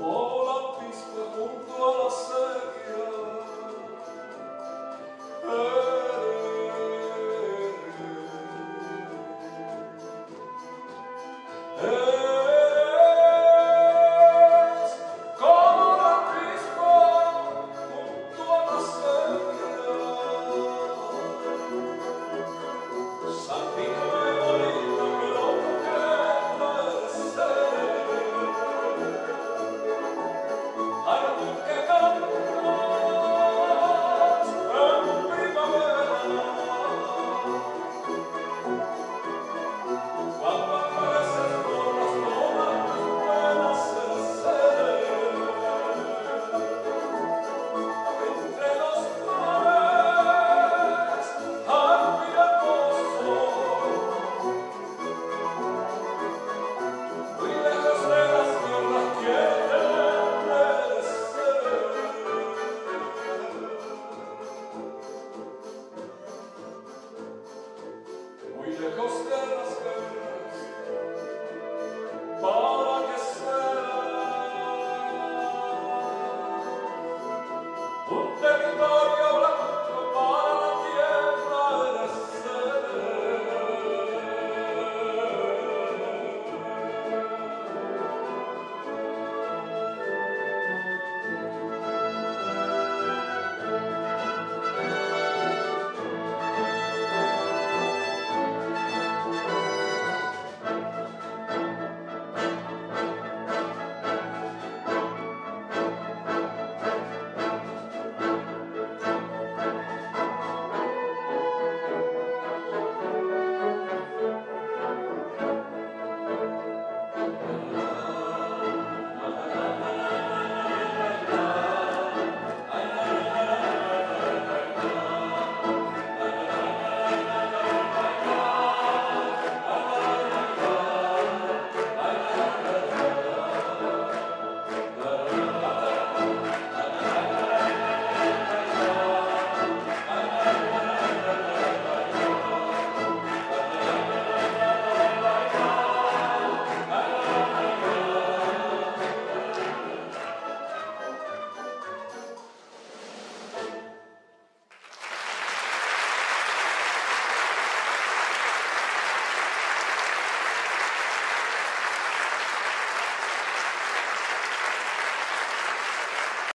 Oh. Coste las